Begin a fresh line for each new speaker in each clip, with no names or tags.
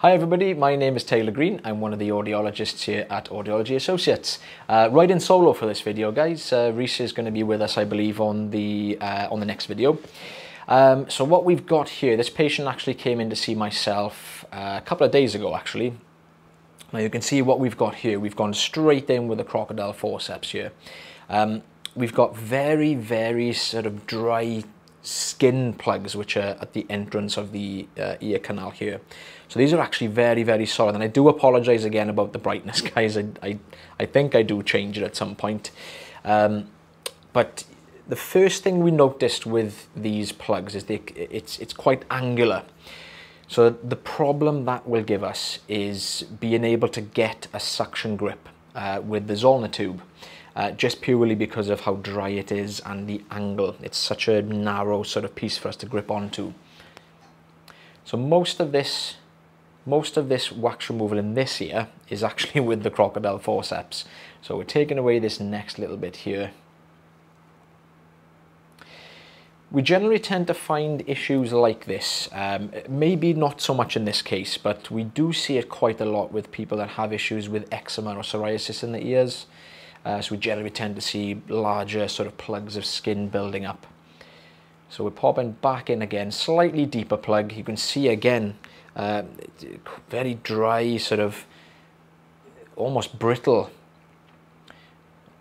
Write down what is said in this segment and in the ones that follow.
Hi everybody, my name is Taylor Green. I'm one of the audiologists here at Audiology Associates. Uh, riding solo for this video, guys. Uh, Rhys is going to be with us, I believe, on the uh, on the next video. Um, so what we've got here, this patient actually came in to see myself uh, a couple of days ago, actually. Now you can see what we've got here. We've gone straight in with a crocodile forceps here. Um, we've got very, very sort of dry skin plugs which are at the entrance of the uh, ear canal here. So these are actually very, very solid. And I do apologize again about the brightness, guys. I, I, I think I do change it at some point. Um, but the first thing we noticed with these plugs is they, it's, it's quite angular. So the problem that will give us is being able to get a suction grip uh, with the Zollner tube. Uh, just purely because of how dry it is and the angle. It's such a narrow sort of piece for us to grip onto. So most of this most of this wax removal in this ear is actually with the crocodile forceps. So we're taking away this next little bit here. We generally tend to find issues like this, um, maybe not so much in this case, but we do see it quite a lot with people that have issues with eczema or psoriasis in the ears. Uh, so we generally tend to see larger sort of plugs of skin building up. So we're popping back in again, slightly deeper plug. You can see again, uh, very dry, sort of almost brittle.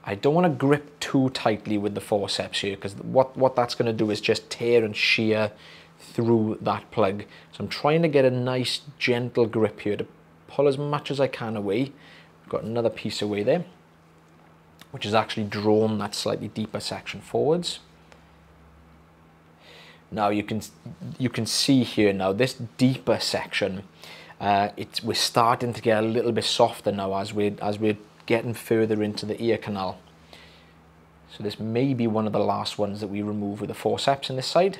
I don't want to grip too tightly with the forceps here because what, what that's going to do is just tear and shear through that plug. So I'm trying to get a nice gentle grip here to pull as much as I can away. Got another piece away there, which has actually drawn that slightly deeper section forwards. Now you can you can see here now this deeper section, uh, it's we're starting to get a little bit softer now as we as we're getting further into the ear canal. So this may be one of the last ones that we remove with the forceps in this side.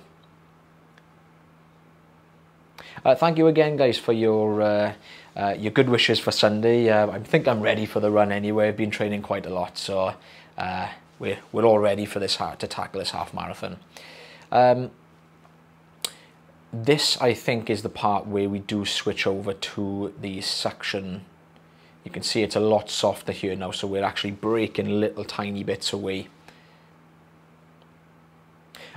Uh, thank you again, guys, for your uh, uh, your good wishes for Sunday. Uh, I think I'm ready for the run anyway. I've been training quite a lot, so uh, we're we're all ready for this to tackle this half marathon. Um, this, I think, is the part where we do switch over to the suction. You can see it's a lot softer here now, so we're actually breaking little tiny bits away.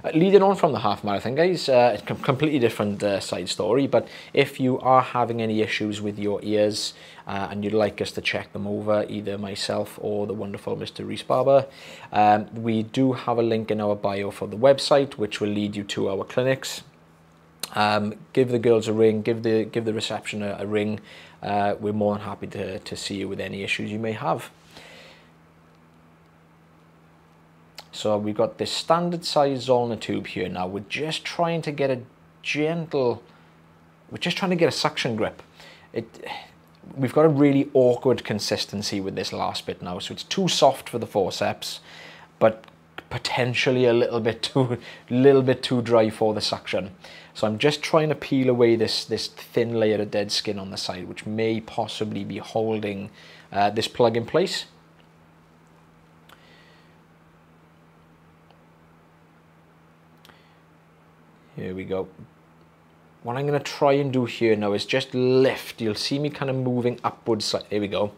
Uh, leading on from the half marathon, guys, uh, it's a completely different uh, side story, but if you are having any issues with your ears uh, and you'd like us to check them over, either myself or the wonderful Mr. Rhys Barber, um, we do have a link in our bio for the website, which will lead you to our clinics. Um, give the girls a ring, give the give the reception a, a ring. Uh, we're more than happy to, to see you with any issues you may have. So we've got this standard size Zollner tube here now. We're just trying to get a gentle, we're just trying to get a suction grip. It, we've got a really awkward consistency with this last bit now. So it's too soft for the forceps, but potentially a little bit too, little bit too dry for the suction. So I'm just trying to peel away this, this thin layer of dead skin on the side, which may possibly be holding uh, this plug in place. Here we go. What I'm going to try and do here now is just lift. You'll see me kind of moving upwards. There we go.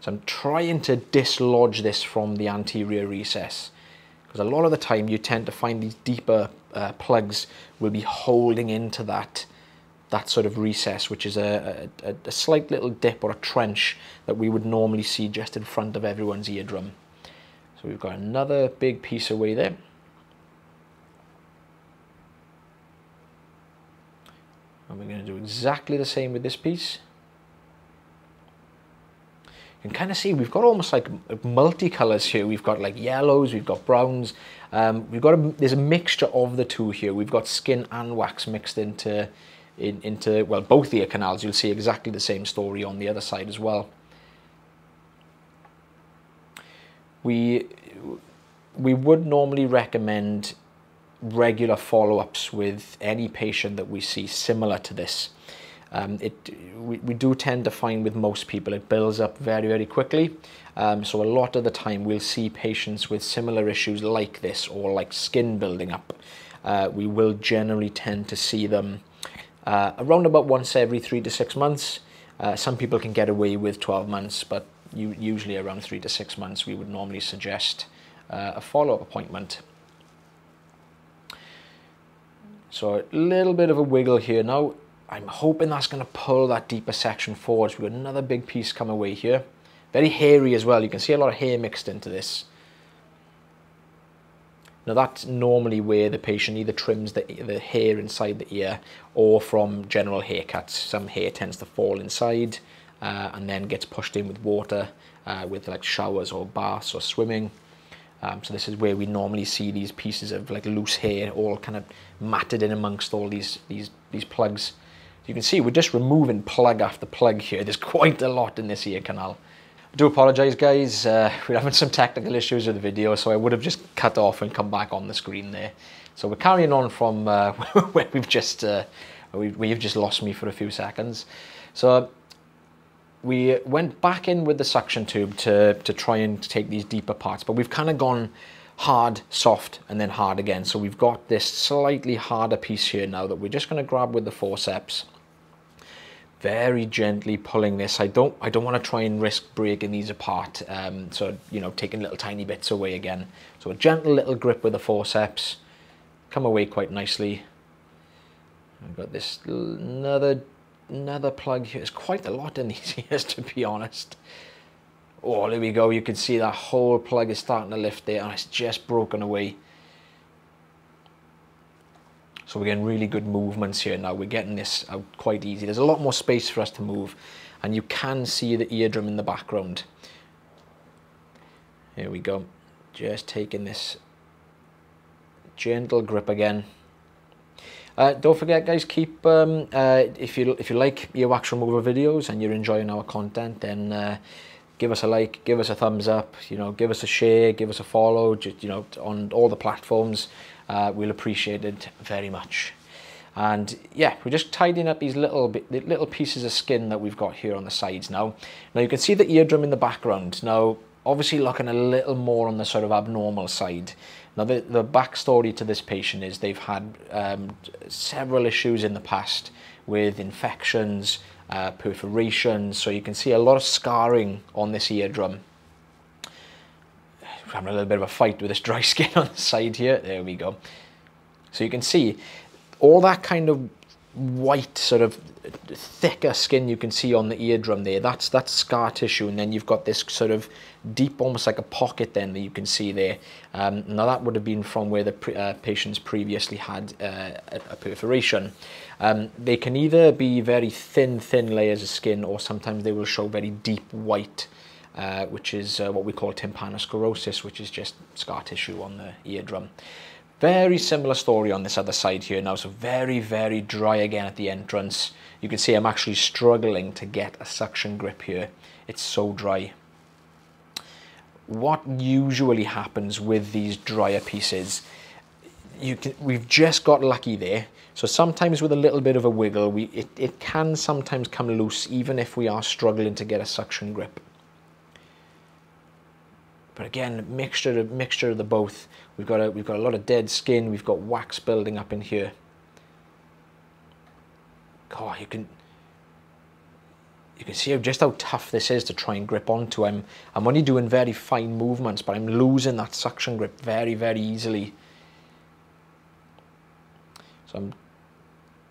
So I'm trying to dislodge this from the anterior recess because a lot of the time you tend to find these deeper uh, plugs will be holding into that that sort of recess, which is a, a, a, slight little dip or a trench that we would normally see just in front of everyone's eardrum. So we've got another big piece away there. And we're going to do exactly the same with this piece. You can kind of see we've got almost like multicolors here. We've got like yellows, we've got browns. Um, we've got a, there's a mixture of the two here. We've got skin and wax mixed into, in, into well, both ear canals. You'll see exactly the same story on the other side as well. We, we would normally recommend regular follow-ups with any patient that we see similar to this. Um, it, we, we do tend to find with most people it builds up very, very quickly. Um, so a lot of the time we'll see patients with similar issues like this or like skin building up. Uh, we will generally tend to see them uh, around about once every three to six months. Uh, some people can get away with 12 months, but you, usually around three to six months, we would normally suggest uh, a follow-up appointment. So a little bit of a wiggle here. Now, I'm hoping that's going to pull that deeper section forward. So we've got another big piece come away here. Very hairy as well. You can see a lot of hair mixed into this. Now that's normally where the patient either trims the, the hair inside the ear or from general haircuts. Some hair tends to fall inside uh, and then gets pushed in with water uh, with like showers or baths or swimming. Um, so this is where we normally see these pieces of like loose hair all kind of matted in amongst all these, these, these plugs. You can see we're just removing plug after plug here. There's quite a lot in this ear canal. I do apologise guys, uh, we're having some technical issues with the video so I would have just cut off and come back on the screen there. So we're carrying on from uh, where we've just, uh, we've just lost me for a few seconds. So we went back in with the suction tube to, to try and take these deeper parts, but we've kind of gone hard, soft, and then hard again. So we've got this slightly harder piece here now that we're just going to grab with the forceps very gently pulling this. I don't I don't want to try and risk breaking these apart. Um, so, you know, taking little tiny bits away again. So a gentle little grip with the forceps. Come away quite nicely. I've got this another another plug here. There's quite a lot in these ears to be honest. Oh, there we go. You can see that whole plug is starting to lift there and it's just broken away. So we're getting really good movements here now. We're getting this out quite easy. There's a lot more space for us to move and you can see the eardrum in the background. Here we go. Just taking this gentle grip again. Uh, don't forget guys, keep, um, uh, if, you, if you like earwax removal videos and you're enjoying our content, then uh, give us a like, give us a thumbs up, you know, give us a share, give us a follow, just, you know, on all the platforms uh, we'll appreciate it very much. And yeah, we're just tidying up these little bit, little pieces of skin that we've got here on the sides now. Now you can see the eardrum in the background. Now, obviously looking a little more on the sort of abnormal side. Now the, the backstory to this patient is they've had um, several issues in the past with infections, uh, perforations, so you can see a lot of scarring on this eardrum having a little bit of a fight with this dry skin on the side here. There we go. So you can see all that kind of white sort of thicker skin you can see on the eardrum there. That's that's scar tissue and then you've got this sort of deep almost like a pocket then that you can see there. Um, now that would have been from where the pre uh, patients previously had uh, a, a, perforation. Um, they can either be very thin thin layers of skin or sometimes they will show very deep white uh, which is uh, what we call tympanosclerosis, which is just scar tissue on the eardrum. Very similar story on this other side here now, so very, very dry again at the entrance. You can see I'm actually struggling to get a suction grip here. It's so dry. What usually happens with these drier pieces, you can, we've just got lucky there. So sometimes with a little bit of a wiggle, we, it, it can sometimes come loose even if we are struggling to get a suction grip. But again, mixture of mixture of the both. We've got a we've got a lot of dead skin. We've got wax building up in here. God, you can you can see just how tough this is to try and grip onto. I'm I'm only doing very fine movements, but I'm losing that suction grip very very easily. So I'm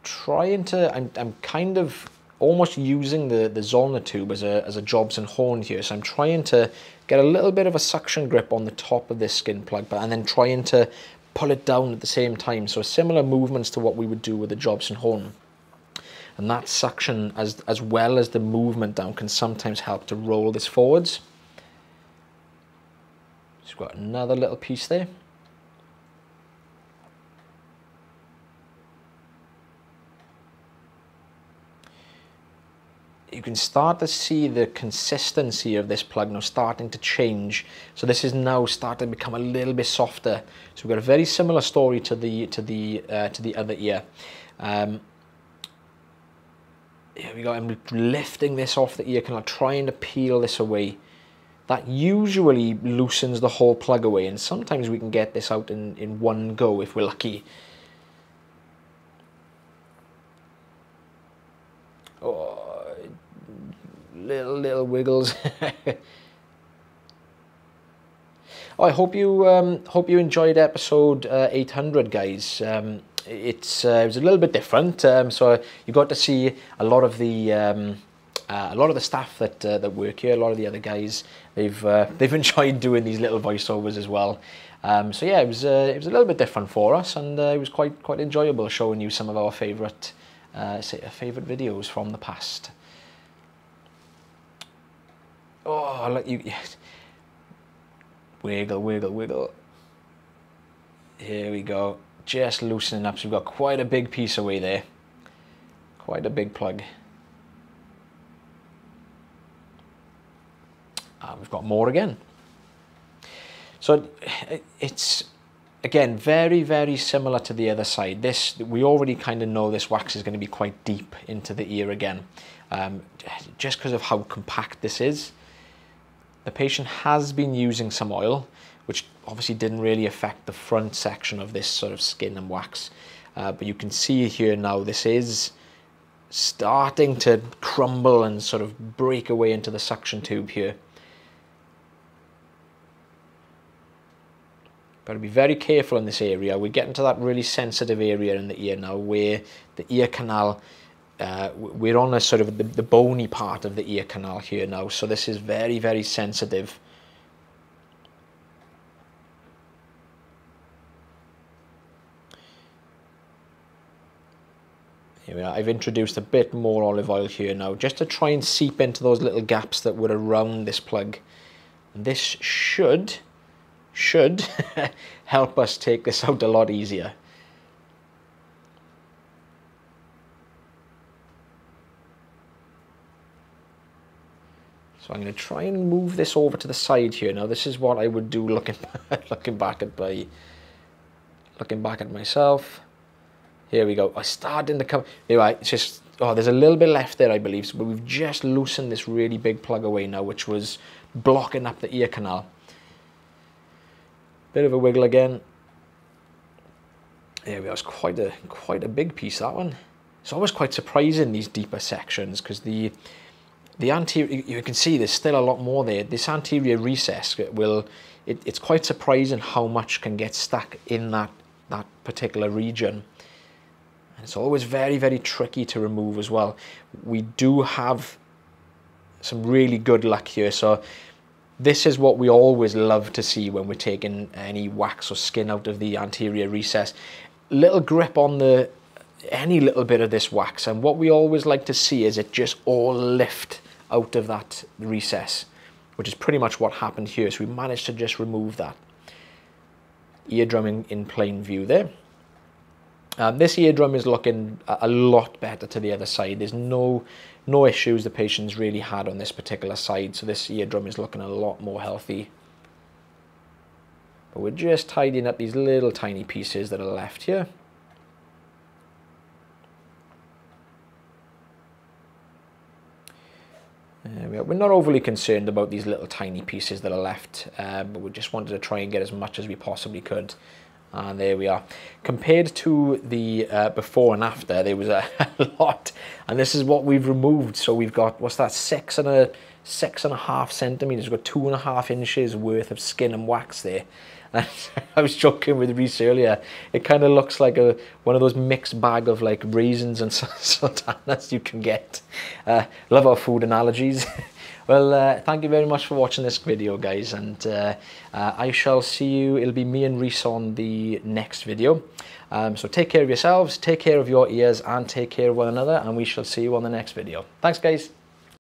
trying to. I'm I'm kind of almost using the, the Zollner tube as a, as a Jobson Horne here. So I'm trying to get a little bit of a suction grip on the top of this skin plug, but and then trying to pull it down at the same time. So similar movements to what we would do with the Jobson Horne. And that suction, as, as well as the movement down, can sometimes help to roll this forwards. We've got another little piece there. You can start to see the consistency of this plug now starting to change. So this is now starting to become a little bit softer. So we've got a very similar story to the to the uh, to the other ear. Um, here we go. I'm lifting this off the ear canal, trying to peel this away. That usually loosens the whole plug away, and sometimes we can get this out in, in one go if we're lucky. Little, little wiggles. I hope you um, hope you enjoyed episode uh, 800, guys. Um, it's uh, it was a little bit different. Um, so you got to see a lot of the um, uh, a lot of the staff that uh, that work here, a lot of the other guys, they've uh, they've enjoyed doing these little voiceovers as well. Um, so yeah, it was uh, it was a little bit different for us, and it was quite quite enjoyable showing you some of our favourite favourite videos from the past. Oh, look you. Wiggle, wiggle, wiggle. Here we go. Just loosening up. So we've got quite a big piece away there. Quite a big plug. Uh, we've got more again. So it's, again, very, very similar to the other side. This, we already kind of know this wax is going to be quite deep into the ear again, um, just because of how compact this is. The patient has been using some oil, which obviously didn't really affect the front section of this sort of skin and wax. Uh, but you can see here now, this is starting to crumble and sort of break away into the suction tube here. Got to be very careful in this area. We're getting to that really sensitive area in the ear now where the ear canal, uh, we're on a sort of the, the bony part of the ear canal here now. So this is very, very sensitive. Here we are. I've introduced a bit more olive oil here now just to try and seep into those little gaps that were around this plug. And this should should help us take this out a lot easier. So I'm going to try and move this over to the side here. Now this is what I would do looking looking back at my looking back at myself. Here we go. I started to come. Anyway, it's just oh, there's a little bit left there, I believe. but we've just loosened this really big plug away now, which was blocking up the ear canal. Bit of a wiggle again. There we go. It's quite a quite a big piece that one. It's always quite surprising these deeper sections because the the anterior you can see there's still a lot more there. This anterior recess will it, it's quite surprising how much can get stuck in that that particular region. And it's always very very tricky to remove as well. We do have some really good luck here. So this is what we always love to see when we're taking any wax or skin out of the anterior recess. Little grip on the any little bit of this wax and what we always like to see is it just all lift out of that recess which is pretty much what happened here so we managed to just remove that eardrum in, in plain view there um, this eardrum is looking a lot better to the other side. There's no no issues the patient's really had on this particular side, so this eardrum is looking a lot more healthy. But we're just tidying up these little tiny pieces that are left here. Uh, we're not overly concerned about these little tiny pieces that are left, uh, but we just wanted to try and get as much as we possibly could and there we are. Compared to the uh, before and after, there was a, lot. And this is what we've removed. So we've got, what's that, six and a, six and a half centimeters. Got two and a half inches worth of skin and wax there. And I was joking with Rhys earlier. It kind of looks like a one of those mixed bag of like raisins and sultanas you can get. Uh, love our food analogies. Well, uh, thank you very much for watching this video, guys, and uh, uh, I shall see you. It'll be me and Rhys on the next video. Um, so take care of yourselves, take care of your ears, and take care of one another, and we shall see you on the next video. Thanks, guys.